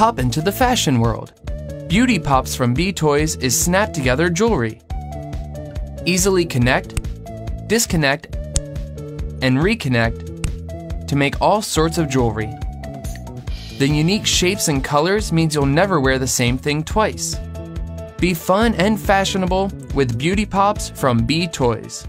Pop into the fashion world. Beauty Pops from B Toys is snap together jewelry. Easily connect, disconnect, and reconnect to make all sorts of jewelry. The unique shapes and colors means you'll never wear the same thing twice. Be fun and fashionable with Beauty Pops from B Toys.